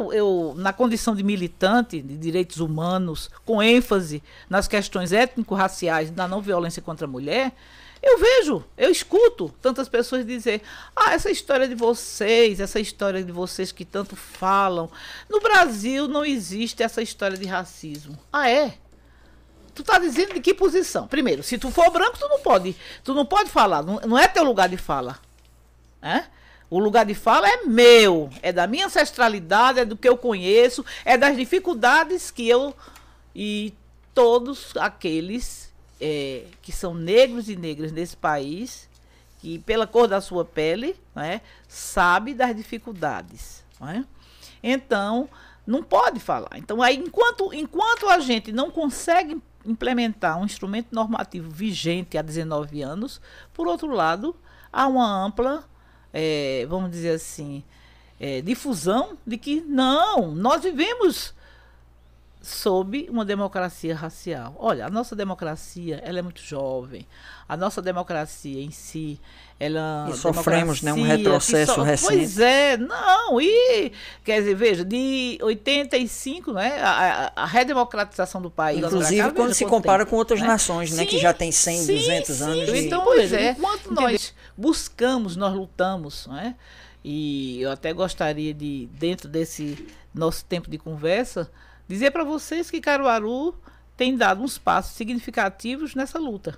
eu, eu, na condição de militante de direitos humanos, com ênfase nas questões étnico-raciais da não violência contra a mulher, eu vejo, eu escuto tantas pessoas dizer: ah, essa história de vocês, essa história de vocês que tanto falam. No Brasil não existe essa história de racismo. Ah, é? Tu tá dizendo de que posição? Primeiro, se tu for branco, tu não pode, tu não pode falar, não, não é teu lugar de fala. É? O lugar de fala é meu, é da minha ancestralidade, é do que eu conheço, é das dificuldades que eu e todos aqueles é, que são negros e negras nesse país, que pela cor da sua pele, né, sabe das dificuldades. Né? Então, não pode falar. Então, aí, enquanto, enquanto a gente não consegue implementar um instrumento normativo vigente há 19 anos, por outro lado, há uma ampla é, vamos dizer assim, é, difusão de que não, nós vivemos sob uma democracia racial. Olha, a nossa democracia ela é muito jovem. A nossa democracia em si, ela e sofremos né, um retrocesso so, recente. Pois é, não. E quer dizer, veja, de 85, né, a, a redemocratização do país. Inclusive cá, quando se compara tempo, com outras né? nações, né, sim, que já tem 100, sim, 200 sim. anos. De... Então, pois é, enquanto nós buscamos, nós lutamos, né? E eu até gostaria de, dentro desse nosso tempo de conversa, dizer para vocês que Caruaru tem dado uns passos significativos nessa luta.